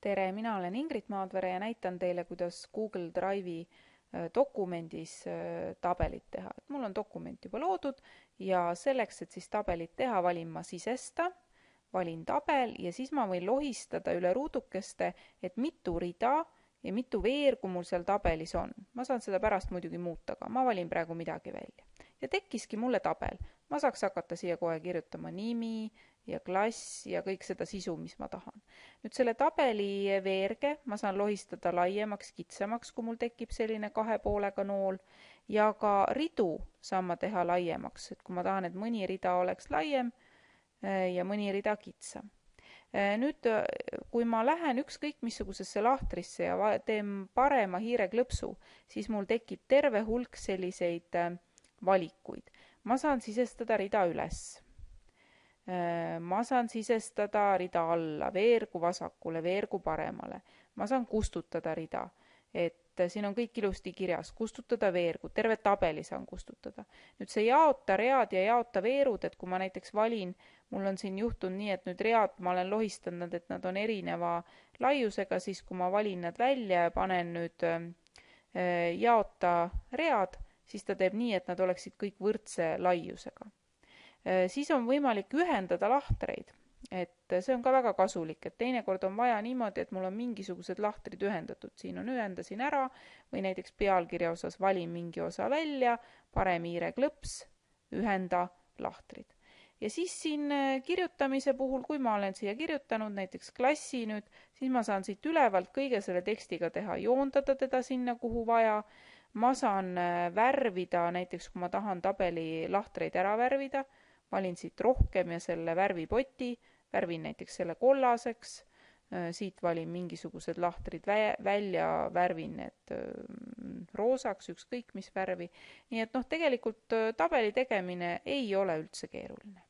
tere, mina olen Ingrid Maadvere ja näitan teile, kuidas Google Drive'i äh, dokumendis äh, tabelit teha. et mul on dokument juba loodud ja selleks, et siis tabelit teha, valin ma sisesta, valin tabel ja siis ma võin lohistada üle ruudukeste, et mitu rida ja mitu veergu mul seal tabelis on. ma saan seda pärast muidugi muuta ka, ma valin praegu midagi välja. ja tekkiski mulle tabel. ma saaks hakata siia kohe kirjutama nimi ja klass ja kõik seda sisu, mis ma tahan. nüüd selle tabeli veerge ma saan lohistada laiemaks, kitsamaks, kui mul tekib selline kahe poolega nool ja ka ridu saan ma teha laiemaks, et kui ma tahan, et mõni rida oleks laiem eh, ja mõni rida kitsam Äh, nüüd, äh, kui ma lähen ükskõik missugusesse lahtrisse ja teen parema hiireklõpsu, siis mul tekib terve hulk selliseid äh, valikuid. ma saan sisestada rida üles. Ma saan sisestada rida alla, veergu vasakule, veergu paremale. ma saan kustutada rida, et siin on kõik ilusti kirjas, kustutada veergud, terve tabeli saan kustutada. nüüd see jaota read ja jaota veerud, et kui ma näiteks valin, mul on siin juhtunud nii, et nüüd read ma olen lohistanud, et nad on erineva laiusega, siis kui ma valin nad välja ja panen nüüd äh, jaota read, siis ta teeb nii, et nad oleksid kõik võrdse laiusega. Äh, siis on võimalik ühendada lahtreid. Et see on ka väga kasulik, et teinekord on vaja niimoodi, et mul on mingisugused lahtrid ühendatud, siin on ühendasin ära või näiteks pealkirja osas valin mingi osa välja, parem hiireklõps, ühenda lahtrid. ja siis siin äh, kirjutamise puhul, kui ma olen siia kirjutanud näiteks klassi nüüd, siis ma saan siit ülevalt kõige selle tekstiga teha, joondada teda sinna, kuhu vaja, ma saan äh, värvida, näiteks kui ma tahan tabeli lahtreid ära värvida, valin siit rohkem ja selle värvipoti, värvin näiteks selle kollaseks, äh, siit valin mingisugused lahtrid vä-, välja, värvin need äh, roosaks, ükskõik mis värvi. nii et noh, tegelikult äh, tabeli tegemine ei ole üldse keeruline